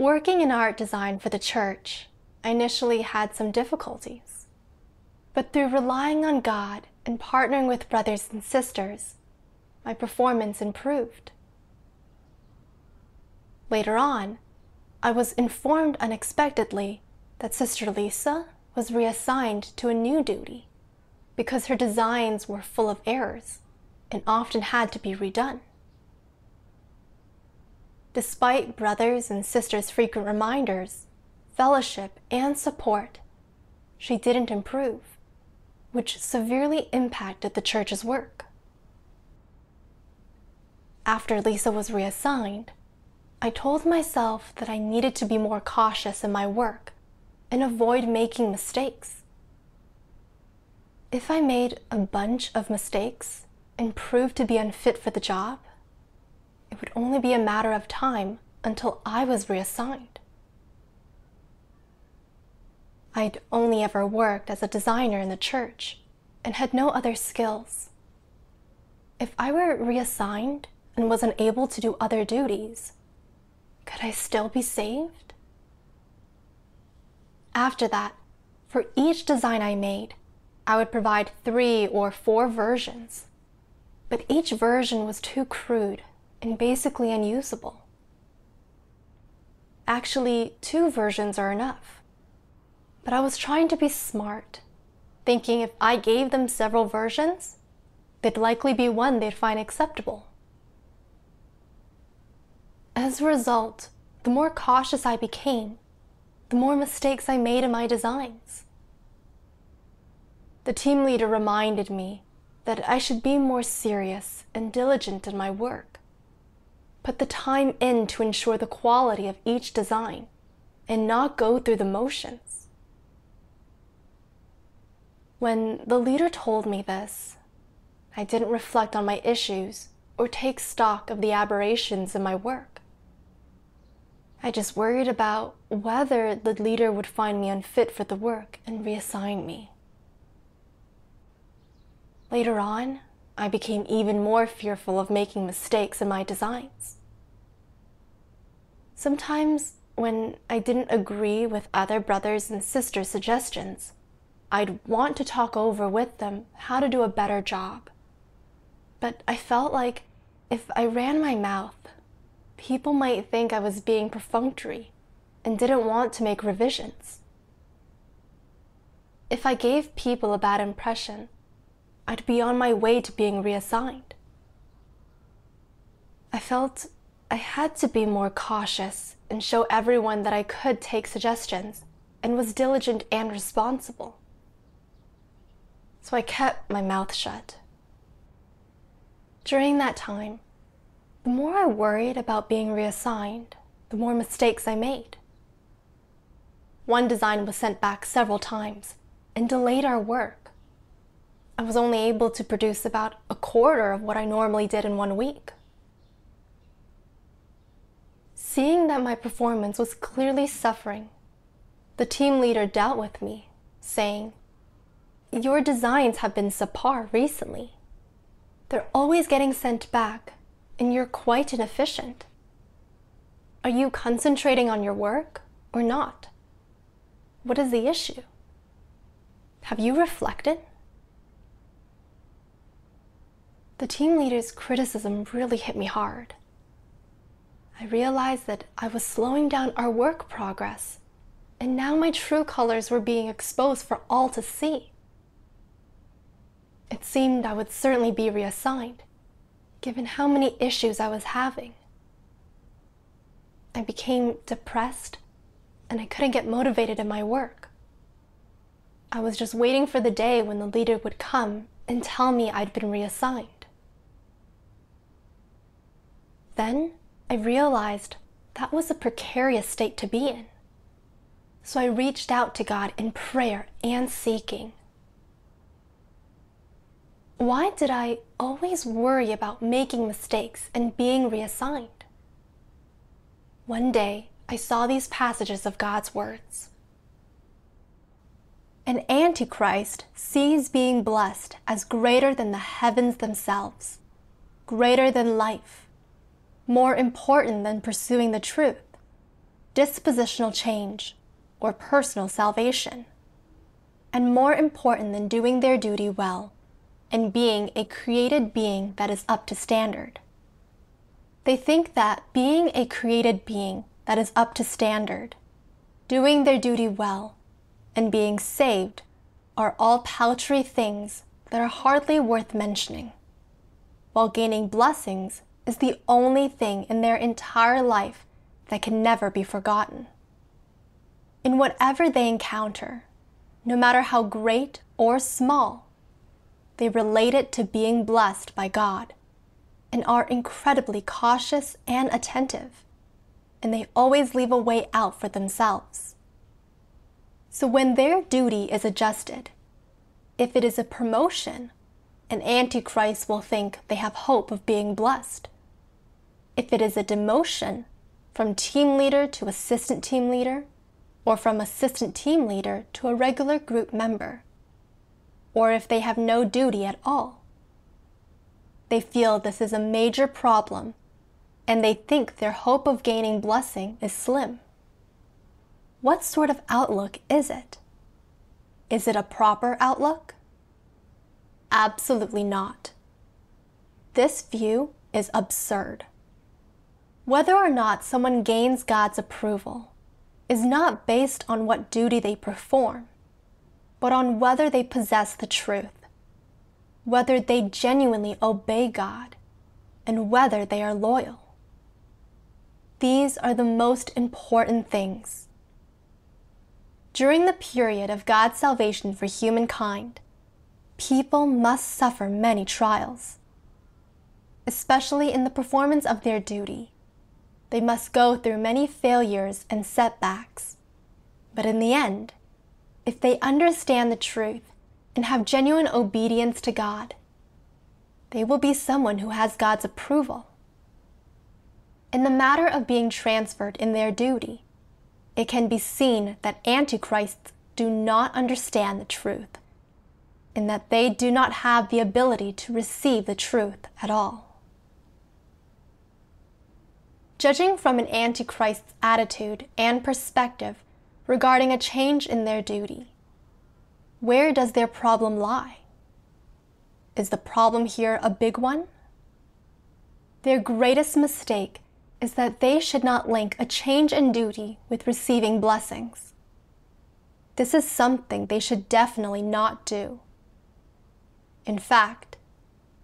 Working in art design for the church, I initially had some difficulties. But through relying on God and partnering with brothers and sisters, my performance improved. Later on, I was informed unexpectedly that Sister Lisa was reassigned to a new duty because her designs were full of errors and often had to be redone. Despite brothers and sisters' frequent reminders, fellowship, and support, she didn't improve, which severely impacted the church's work. After Lisa was reassigned, I told myself that I needed to be more cautious in my work and avoid making mistakes. If I made a bunch of mistakes and proved to be unfit for the job, would only be a matter of time until I was reassigned. I'd only ever worked as a designer in the church and had no other skills. If I were reassigned and was unable to do other duties, could I still be saved? After that, for each design I made, I would provide three or four versions. But each version was too crude and basically unusable. Actually, two versions are enough. But I was trying to be smart, thinking if I gave them several versions, there'd likely be one they'd find acceptable. As a result, the more cautious I became, the more mistakes I made in my designs. The team leader reminded me that I should be more serious and diligent in my work. Put the time in to ensure the quality of each design and not go through the motions. When the leader told me this, I didn't reflect on my issues or take stock of the aberrations in my work. I just worried about whether the leader would find me unfit for the work and reassign me. Later on, I became even more fearful of making mistakes in my designs. Sometimes, when I didn't agree with other brothers and sisters' suggestions, I'd want to talk over with them how to do a better job. But I felt like if I ran my mouth, people might think I was being perfunctory and didn't want to make revisions. If I gave people a bad impression, I'd be on my way to being reassigned. I felt I had to be more cautious and show everyone that I could take suggestions and was diligent and responsible. So I kept my mouth shut. During that time, the more I worried about being reassigned, the more mistakes I made. One design was sent back several times and delayed our work. I was only able to produce about a quarter of what I normally did in one week. Seeing that my performance was clearly suffering, the team leader dealt with me, saying, Your designs have been subpar recently. They're always getting sent back and you're quite inefficient. Are you concentrating on your work or not? What is the issue? Have you reflected? The team leader's criticism really hit me hard. I realized that I was slowing down our work progress, and now my true colors were being exposed for all to see. It seemed I would certainly be reassigned, given how many issues I was having. I became depressed and I couldn't get motivated in my work. I was just waiting for the day when the leader would come and tell me I'd been reassigned. Then I realized that was a precarious state to be in. So I reached out to God in prayer and seeking. Why did I always worry about making mistakes and being reassigned? One day, I saw these passages of God's words. An antichrist sees being blessed as greater than the heavens themselves, greater than life, more important than pursuing the truth, dispositional change, or personal salvation. And more important than doing their duty well and being a created being that is up to standard. They think that being a created being that is up to standard, doing their duty well, and being saved are all paltry things that are hardly worth mentioning, while gaining blessings is the only thing in their entire life that can never be forgotten. In whatever they encounter, no matter how great or small, they relate it to being blessed by God and are incredibly cautious and attentive, and they always leave a way out for themselves. So when their duty is adjusted, if it is a promotion, an antichrist will think they have hope of being blessed. If it is a demotion from team leader to assistant team leader, or from assistant team leader to a regular group member, or if they have no duty at all. They feel this is a major problem and they think their hope of gaining blessing is slim. What sort of outlook is it? Is it a proper outlook? Absolutely not. This view is absurd. Whether or not someone gains God's approval is not based on what duty they perform, but on whether they possess the truth, whether they genuinely obey God, and whether they are loyal. These are the most important things. During the period of God's salvation for humankind, people must suffer many trials, especially in the performance of their duty they must go through many failures and setbacks. But in the end, if they understand the truth and have genuine obedience to God, they will be someone who has God's approval. In the matter of being transferred in their duty, it can be seen that antichrists do not understand the truth, and that they do not have the ability to receive the truth at all. Judging from an Antichrist's attitude and perspective regarding a change in their duty, where does their problem lie? Is the problem here a big one? Their greatest mistake is that they should not link a change in duty with receiving blessings. This is something they should definitely not do. In fact,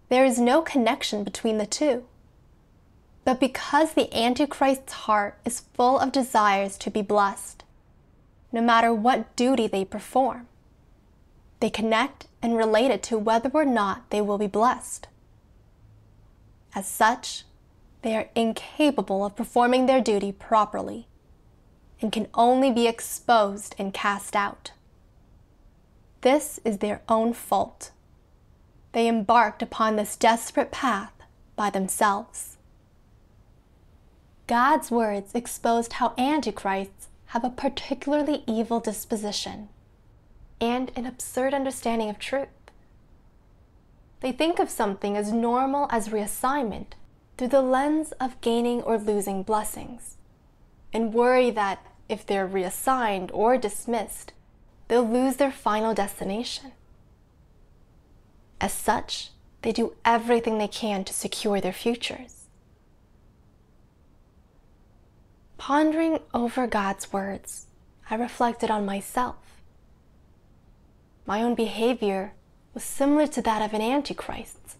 there is no connection between the two. But because the Antichrist's heart is full of desires to be blessed, no matter what duty they perform, they connect and relate it to whether or not they will be blessed. As such, they are incapable of performing their duty properly and can only be exposed and cast out. This is their own fault. They embarked upon this desperate path by themselves. God's words exposed how antichrists have a particularly evil disposition and an absurd understanding of truth. They think of something as normal as reassignment through the lens of gaining or losing blessings, and worry that if they're reassigned or dismissed, they'll lose their final destination. As such, they do everything they can to secure their futures. Pondering over God's words, I reflected on myself. My own behavior was similar to that of an antichrist.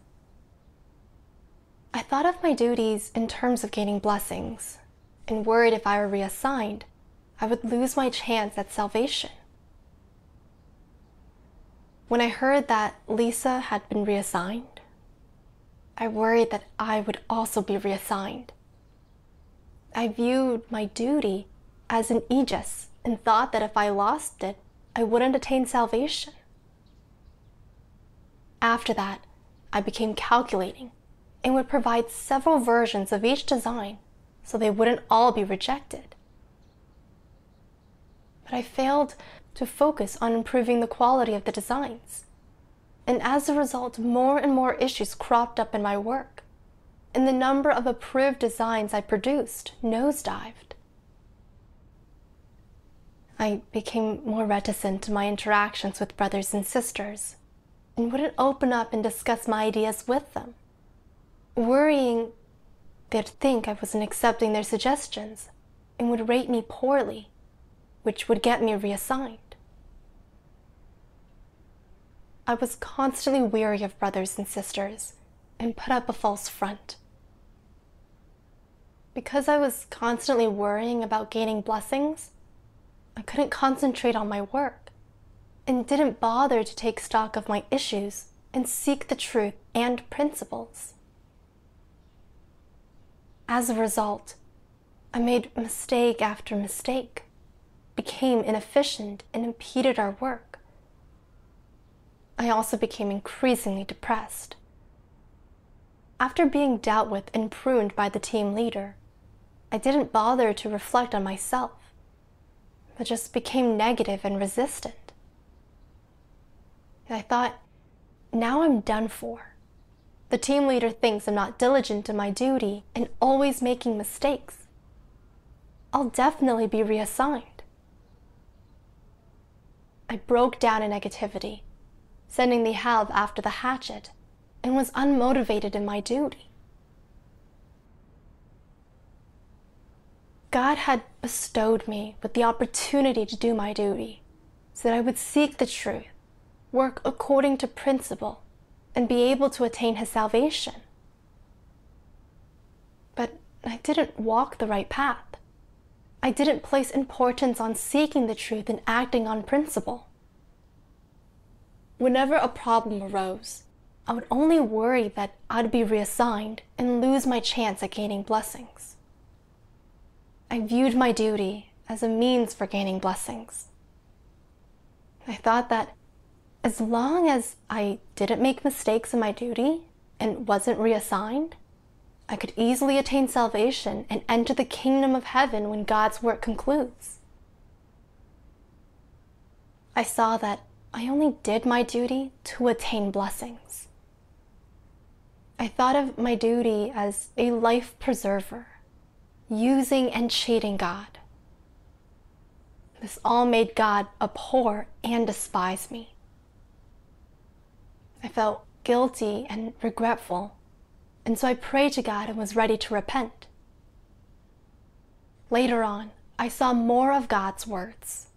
I thought of my duties in terms of gaining blessings and worried if I were reassigned, I would lose my chance at salvation. When I heard that Lisa had been reassigned, I worried that I would also be reassigned. I viewed my duty as an aegis and thought that if I lost it, I wouldn't attain salvation. After that, I became calculating and would provide several versions of each design so they wouldn't all be rejected. But I failed to focus on improving the quality of the designs. And as a result, more and more issues cropped up in my work and the number of approved designs I produced nosedived. I became more reticent in my interactions with brothers and sisters and wouldn't open up and discuss my ideas with them, worrying they'd think I wasn't accepting their suggestions and would rate me poorly, which would get me reassigned. I was constantly weary of brothers and sisters and put up a false front. Because I was constantly worrying about gaining blessings, I couldn't concentrate on my work and didn't bother to take stock of my issues and seek the truth and principles. As a result, I made mistake after mistake, became inefficient, and impeded our work. I also became increasingly depressed. After being dealt with and pruned by the team leader, I didn't bother to reflect on myself, but just became negative and resistant. I thought, now I'm done for. The team leader thinks I'm not diligent in my duty and always making mistakes. I'll definitely be reassigned. I broke down in negativity, sending the help after the hatchet, and was unmotivated in my duty. God had bestowed me with the opportunity to do my duty so that I would seek the truth, work according to principle, and be able to attain His salvation. But I didn't walk the right path. I didn't place importance on seeking the truth and acting on principle. Whenever a problem arose, I would only worry that I'd be reassigned and lose my chance at gaining blessings. I viewed my duty as a means for gaining blessings. I thought that as long as I didn't make mistakes in my duty and wasn't reassigned, I could easily attain salvation and enter the kingdom of heaven when God's work concludes. I saw that I only did my duty to attain blessings. I thought of my duty as a life preserver using and cheating God. This all made God abhor and despise me. I felt guilty and regretful, and so I prayed to God and was ready to repent. Later on, I saw more of God's words.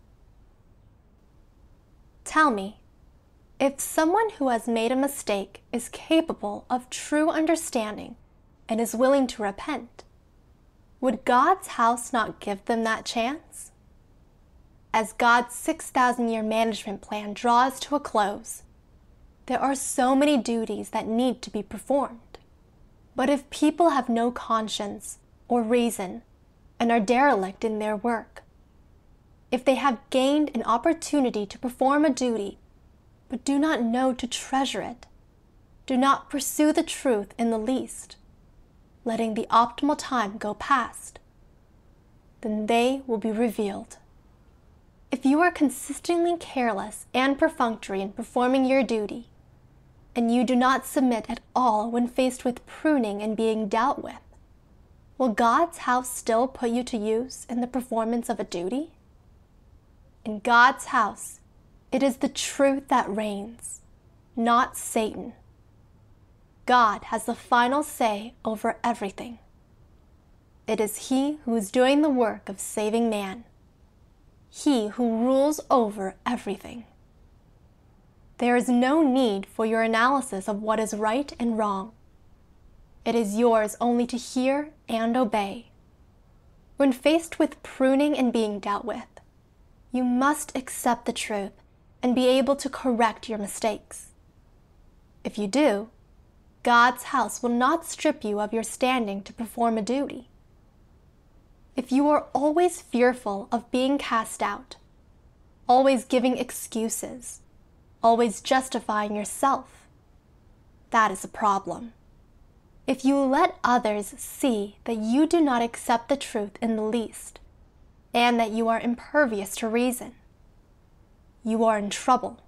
Tell me, if someone who has made a mistake is capable of true understanding and is willing to repent, would God's house not give them that chance? As God's 6,000 year management plan draws to a close, there are so many duties that need to be performed. But if people have no conscience or reason and are derelict in their work, if they have gained an opportunity to perform a duty but do not know to treasure it, do not pursue the truth in the least, letting the optimal time go past, then they will be revealed. If you are consistently careless and perfunctory in performing your duty, and you do not submit at all when faced with pruning and being dealt with, will God's house still put you to use in the performance of a duty? In God's house, it is the truth that reigns, not Satan. God has the final say over everything. It is He who is doing the work of saving man, He who rules over everything. There is no need for your analysis of what is right and wrong. It is yours only to hear and obey. When faced with pruning and being dealt with, you must accept the truth and be able to correct your mistakes. If you do, God's house will not strip you of your standing to perform a duty. If you are always fearful of being cast out, always giving excuses, always justifying yourself, that is a problem. If you let others see that you do not accept the truth in the least, and that you are impervious to reason, you are in trouble.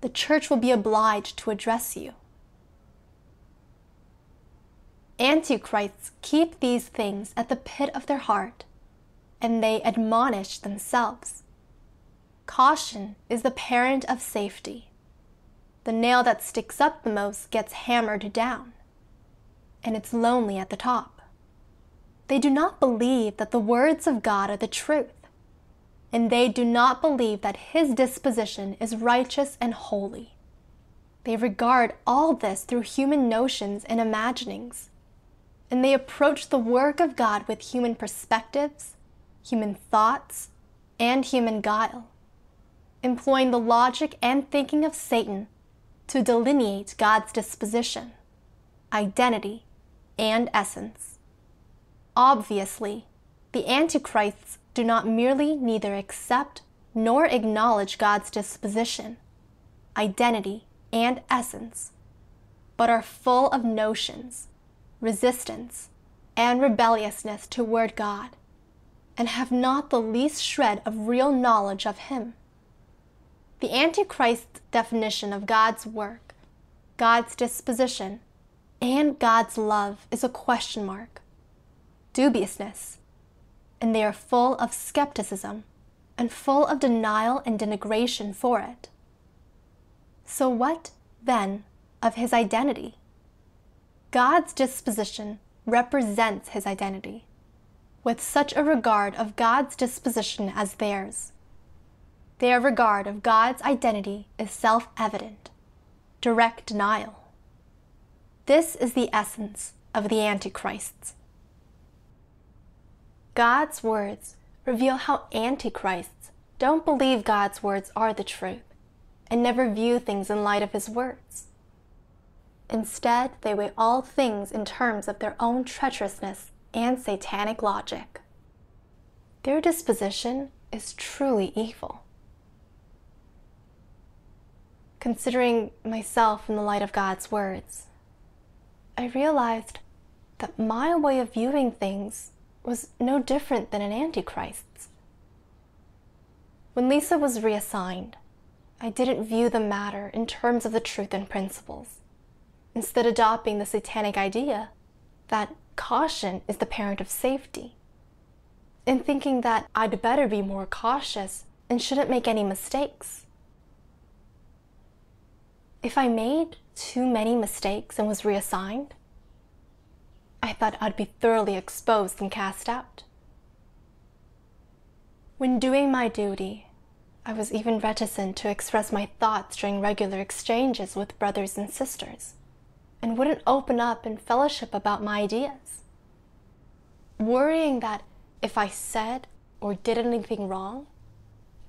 The church will be obliged to address you. Antichrists keep these things at the pit of their heart, and they admonish themselves caution is the parent of safety. The nail that sticks up the most gets hammered down, and it's lonely at the top. They do not believe that the words of God are the truth, and they do not believe that His disposition is righteous and holy. They regard all this through human notions and imaginings, and they approach the work of God with human perspectives, human thoughts, and human guile, employing the logic and thinking of Satan to delineate God's disposition, identity, and essence. Obviously, the Antichrists do not merely neither accept nor acknowledge God's disposition, identity, and essence, but are full of notions, resistance, and rebelliousness toward God, and have not the least shred of real knowledge of Him. The Antichrist's definition of God's work, God's disposition, and God's love is a question mark, dubiousness, and they are full of skepticism and full of denial and denigration for it. So, what, then, of his identity? God's disposition represents his identity, with such a regard of God's disposition as theirs. Their regard of God's identity is self evident, direct denial. This is the essence of the Antichrists. God's words reveal how Antichrists don't believe God's words are the truth and never view things in light of His words. Instead, they weigh all things in terms of their own treacherousness and satanic logic. Their disposition is truly evil. Considering myself in the light of God's words, I realized that my way of viewing things was no different than an Antichrist's. When Lisa was reassigned, I didn't view the matter in terms of the truth and principles, instead adopting the satanic idea that caution is the parent of safety, and thinking that I'd better be more cautious and shouldn't make any mistakes. If I made too many mistakes and was reassigned, I thought I'd be thoroughly exposed and cast out. When doing my duty, I was even reticent to express my thoughts during regular exchanges with brothers and sisters, and wouldn't open up in fellowship about my ideas, worrying that if I said or did anything wrong,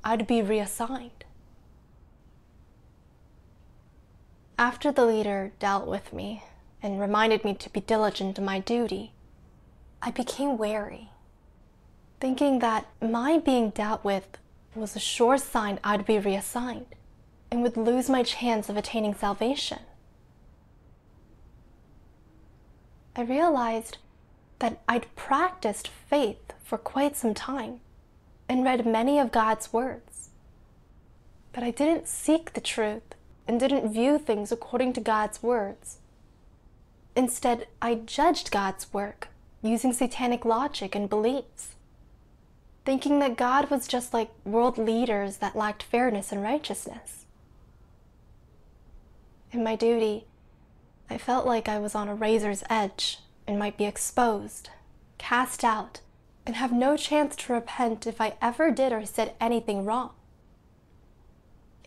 I'd be reassigned. After the leader dealt with me and reminded me to be diligent in my duty, I became wary, thinking that my being dealt with was a sure sign I'd be reassigned and would lose my chance of attaining salvation. I realized that I'd practiced faith for quite some time and read many of God's words. But I didn't seek the truth and didn't view things according to God's words. Instead, I judged God's work using satanic logic and beliefs, thinking that God was just like world leaders that lacked fairness and righteousness. In my duty, I felt like I was on a razor's edge and might be exposed, cast out, and have no chance to repent if I ever did or said anything wrong.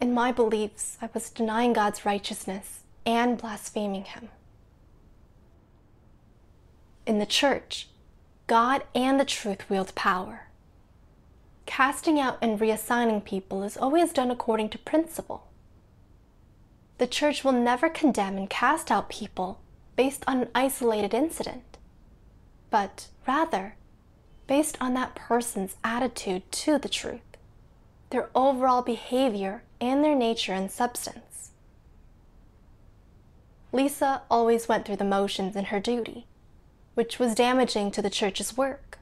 In my beliefs, I was denying God's righteousness and blaspheming Him. In the church, God and the truth wield power. Casting out and reassigning people is always done according to principle. The church will never condemn and cast out people based on an isolated incident, but rather based on that person's attitude to the truth, their overall behavior and their nature and substance. Lisa always went through the motions in her duty, which was damaging to the church's work.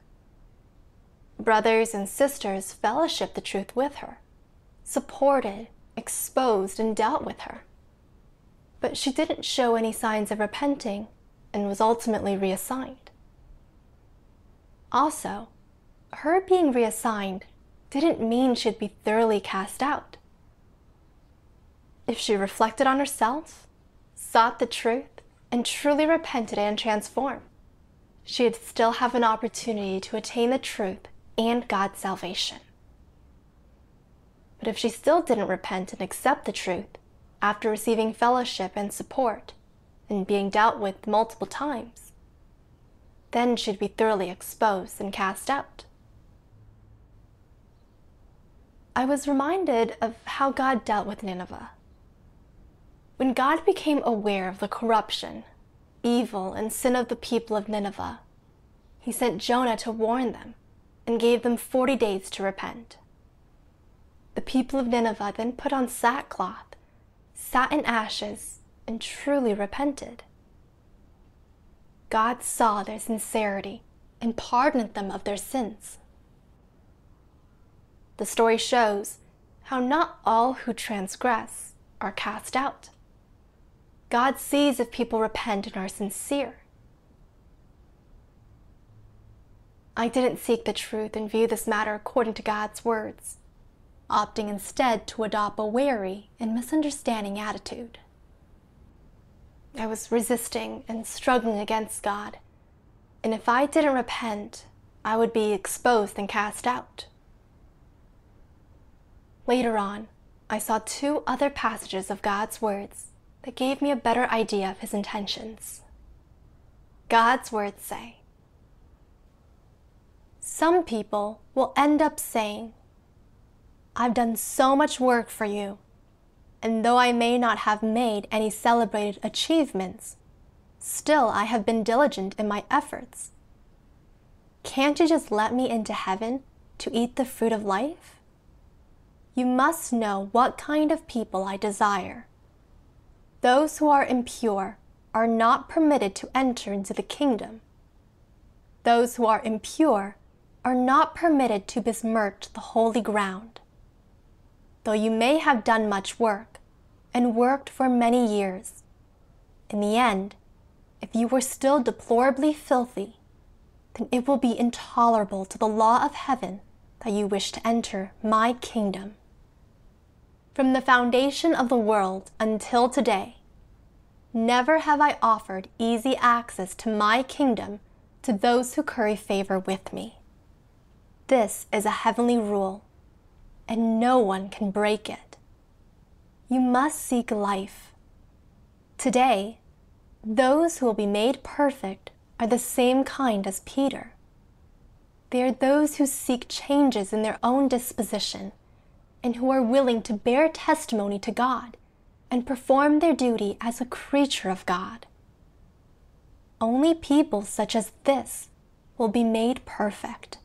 Brothers and sisters fellowshipped the truth with her, supported, exposed, and dealt with her. But she didn't show any signs of repenting and was ultimately reassigned. Also, her being reassigned didn't mean she'd be thoroughly cast out. If she reflected on herself, sought the truth, and truly repented and transformed, she'd still have an opportunity to attain the truth and God's salvation. But if she still didn't repent and accept the truth after receiving fellowship and support and being dealt with multiple times, then she'd be thoroughly exposed and cast out. I was reminded of how God dealt with Nineveh. When God became aware of the corruption, evil, and sin of the people of Nineveh, he sent Jonah to warn them and gave them 40 days to repent. The people of Nineveh then put on sackcloth, sat in ashes, and truly repented. God saw their sincerity and pardoned them of their sins. The story shows how not all who transgress are cast out. God sees if people repent and are sincere. I didn't seek the truth and view this matter according to God's words, opting instead to adopt a wary and misunderstanding attitude. I was resisting and struggling against God, and if I didn't repent, I would be exposed and cast out. Later on, I saw two other passages of God's words that gave me a better idea of His intentions. God's words say, some people will end up saying, I've done so much work for you, and though I may not have made any celebrated achievements, still I have been diligent in my efforts. Can't you just let me into heaven to eat the fruit of life? You must know what kind of people I desire. Those who are impure are not permitted to enter into the kingdom. Those who are impure are not permitted to besmirch the holy ground. Though you may have done much work and worked for many years, in the end, if you were still deplorably filthy, then it will be intolerable to the law of heaven that you wish to enter my kingdom. From the foundation of the world until today, never have I offered easy access to my kingdom to those who curry favor with me. This is a heavenly rule, and no one can break it. You must seek life. Today, those who will be made perfect are the same kind as Peter. They are those who seek changes in their own disposition and who are willing to bear testimony to God and perform their duty as a creature of God. Only people such as this will be made perfect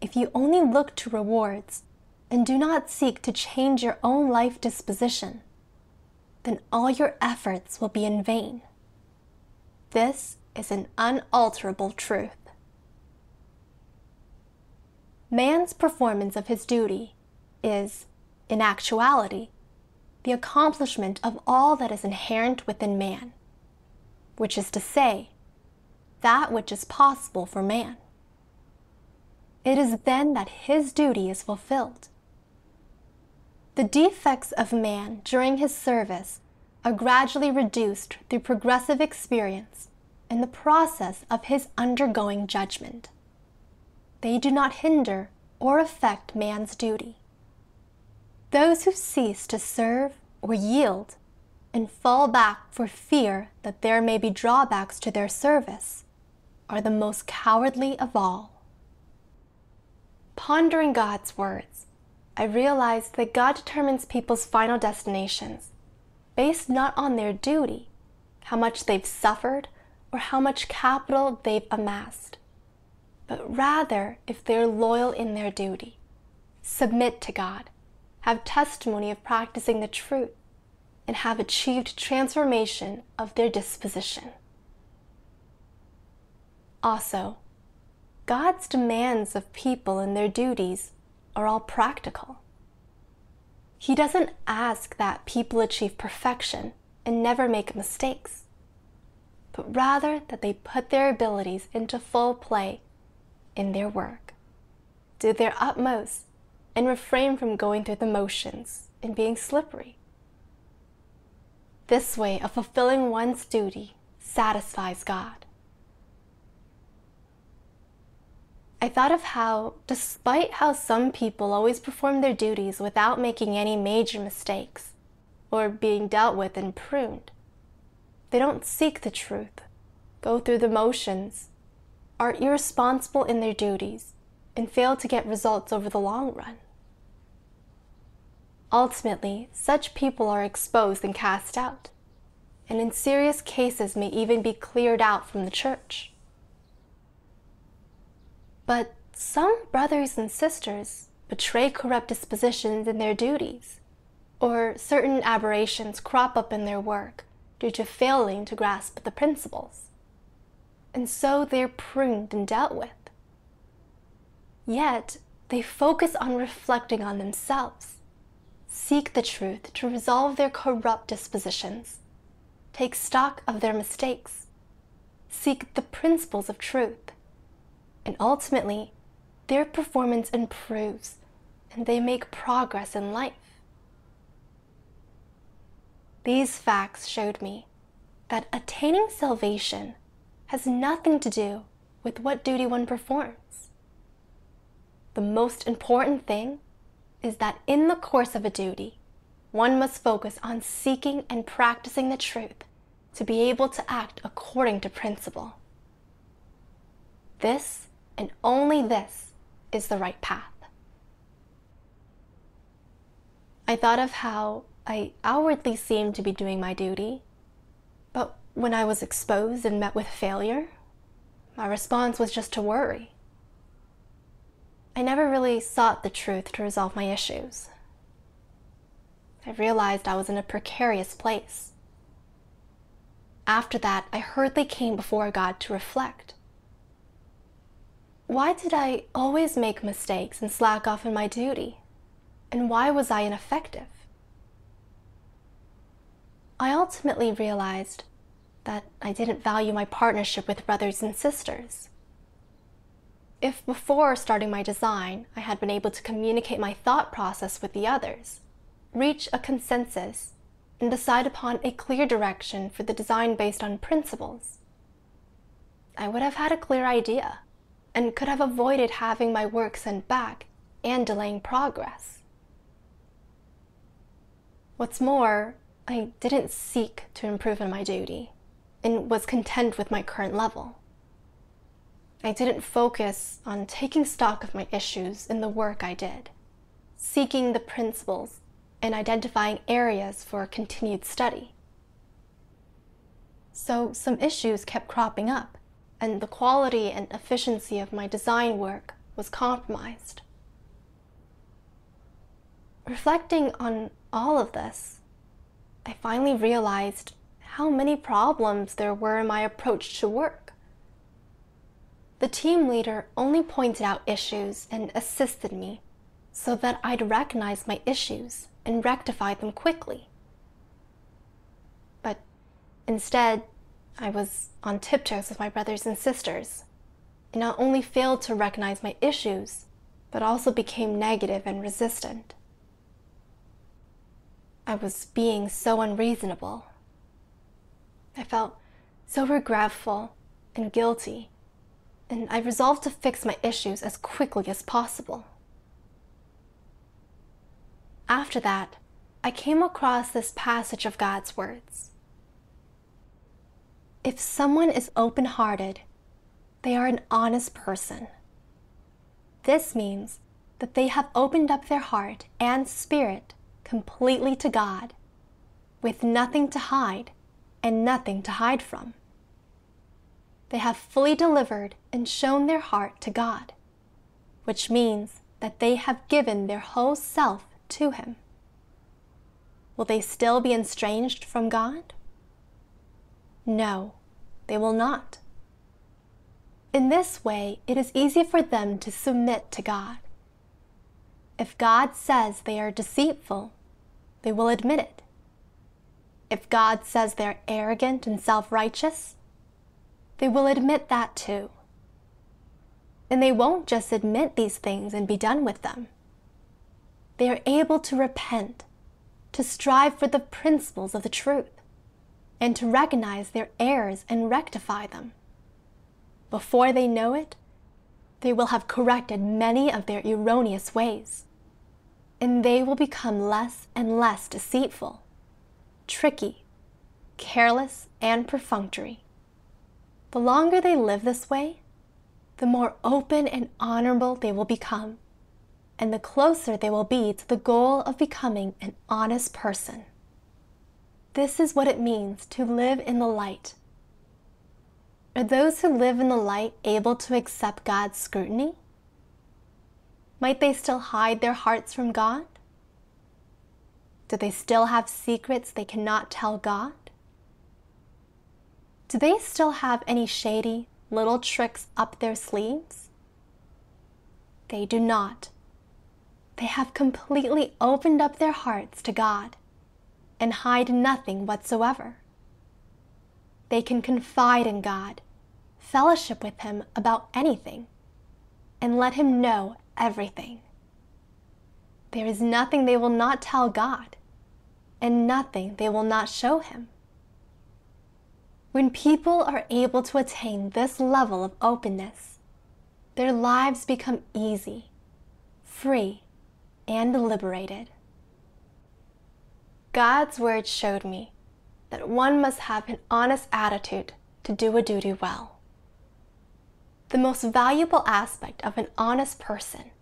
if you only look to rewards and do not seek to change your own life disposition, then all your efforts will be in vain. This is an unalterable truth. Man's performance of his duty is, in actuality, the accomplishment of all that is inherent within man, which is to say, that which is possible for man. It is then that his duty is fulfilled. The defects of man during his service are gradually reduced through progressive experience in the process of his undergoing judgment. They do not hinder or affect man's duty. Those who cease to serve or yield and fall back for fear that there may be drawbacks to their service are the most cowardly of all. Pondering God's words, I realized that God determines people's final destinations based not on their duty, how much they've suffered, or how much capital they've amassed, but rather if they're loyal in their duty, submit to God, have testimony of practicing the truth, and have achieved transformation of their disposition. Also, God's demands of people and their duties are all practical. He doesn't ask that people achieve perfection and never make mistakes, but rather that they put their abilities into full play in their work. do their utmost and refrain from going through the motions and being slippery. This way of fulfilling one's duty satisfies God. I thought of how, despite how some people always perform their duties without making any major mistakes or being dealt with and pruned, they don't seek the truth, go through the motions, are irresponsible in their duties, and fail to get results over the long run. Ultimately, such people are exposed and cast out, and in serious cases may even be cleared out from the church. But some brothers and sisters betray corrupt dispositions in their duties, or certain aberrations crop up in their work due to failing to grasp the principles. And so they're pruned and dealt with. Yet, they focus on reflecting on themselves, seek the truth to resolve their corrupt dispositions, take stock of their mistakes, seek the principles of truth, and ultimately, their performance improves and they make progress in life. These facts showed me that attaining salvation has nothing to do with what duty one performs. The most important thing is that in the course of a duty, one must focus on seeking and practicing the truth to be able to act according to principle. This and only this is the right path. I thought of how I outwardly seemed to be doing my duty, but when I was exposed and met with failure, my response was just to worry. I never really sought the truth to resolve my issues. I realized I was in a precarious place. After that, I hurriedly came before God to reflect. Why did I always make mistakes and slack off in my duty? And why was I ineffective? I ultimately realized that I didn't value my partnership with brothers and sisters. If before starting my design, I had been able to communicate my thought process with the others, reach a consensus, and decide upon a clear direction for the design based on principles, I would have had a clear idea and could have avoided having my work sent back and delaying progress. What's more, I didn't seek to improve in my duty and was content with my current level. I didn't focus on taking stock of my issues in the work I did, seeking the principles and identifying areas for continued study. So some issues kept cropping up and the quality and efficiency of my design work was compromised. Reflecting on all of this, I finally realized how many problems there were in my approach to work. The team leader only pointed out issues and assisted me so that I'd recognize my issues and rectify them quickly. But instead, I was on tiptoes with my brothers and sisters, and not only failed to recognize my issues, but also became negative and resistant. I was being so unreasonable. I felt so regretful and guilty, and I resolved to fix my issues as quickly as possible. After that, I came across this passage of God's words. If someone is open hearted, they are an honest person. This means that they have opened up their heart and spirit completely to God, with nothing to hide and nothing to hide from. They have fully delivered and shown their heart to God, which means that they have given their whole self to Him. Will they still be estranged from God? No, they will not. In this way, it is easy for them to submit to God. If God says they are deceitful, they will admit it. If God says they're arrogant and self righteous, they will admit that too. And they won't just admit these things and be done with them. They are able to repent, to strive for the principles of the truth, and to recognize their errors and rectify them. Before they know it, they will have corrected many of their erroneous ways, and they will become less and less deceitful, tricky, careless, and perfunctory. The longer they live this way, the more open and honorable they will become, and the closer they will be to the goal of becoming an honest person. This is what it means to live in the light. Are those who live in the light able to accept God's scrutiny? Might they still hide their hearts from God? Do they still have secrets they cannot tell God? Do they still have any shady little tricks up their sleeves? They do not. They have completely opened up their hearts to God and hide nothing whatsoever. They can confide in God, fellowship with Him about anything, and let Him know everything. There is nothing they will not tell God, and nothing they will not show Him. When people are able to attain this level of openness, their lives become easy, free, and liberated. God's Word showed me that one must have an honest attitude to do a duty well. The most valuable aspect of an honest person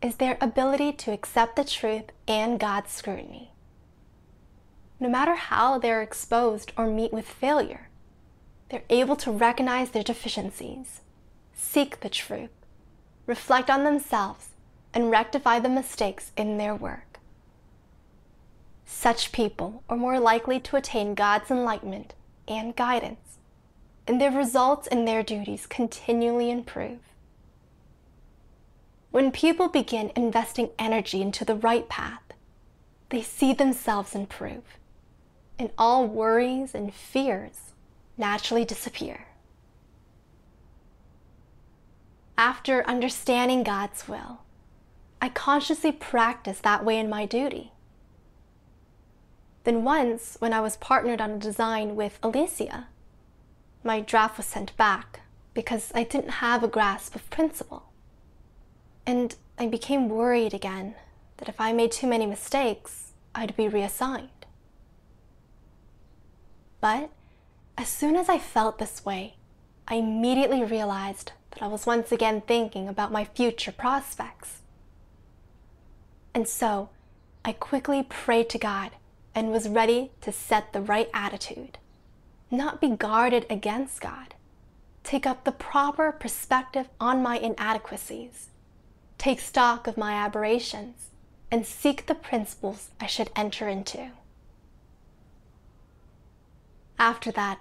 is their ability to accept the truth and God's scrutiny. No matter how they're exposed or meet with failure, they're able to recognize their deficiencies, seek the truth, reflect on themselves, and rectify the mistakes in their work. Such people are more likely to attain God's enlightenment and guidance, and their results in their duties continually improve. When people begin investing energy into the right path, they see themselves improve, and all worries and fears naturally disappear. After understanding God's will, I consciously practice that way in my duty. Then once, when I was partnered on a design with Alicia, my draft was sent back because I didn't have a grasp of principle. And I became worried again that if I made too many mistakes, I'd be reassigned. But as soon as I felt this way, I immediately realized that I was once again thinking about my future prospects. And so I quickly prayed to God and was ready to set the right attitude, not be guarded against God, take up the proper perspective on my inadequacies, take stock of my aberrations, and seek the principles I should enter into. After that,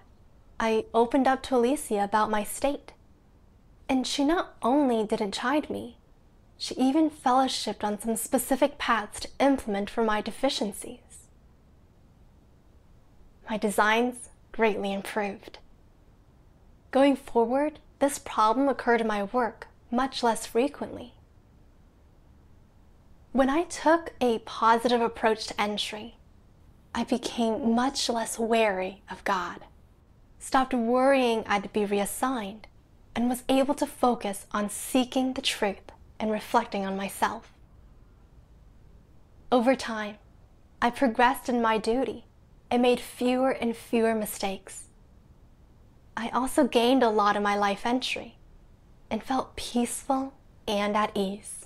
I opened up to Alicia about my state. And she not only didn't chide me, she even fellowshipped on some specific paths to implement for my deficiencies. My designs greatly improved. Going forward, this problem occurred in my work much less frequently. When I took a positive approach to entry, I became much less wary of God, stopped worrying I'd be reassigned, and was able to focus on seeking the truth and reflecting on myself. Over time, I progressed in my duty and made fewer and fewer mistakes. I also gained a lot in my life entry and felt peaceful and at ease.